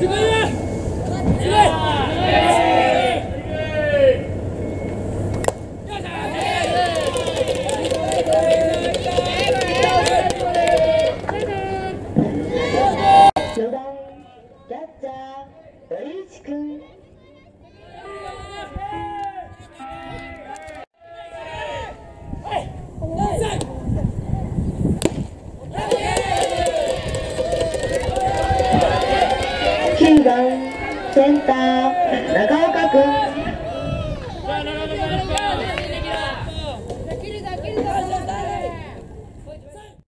堀内くん。さんセンター長岡君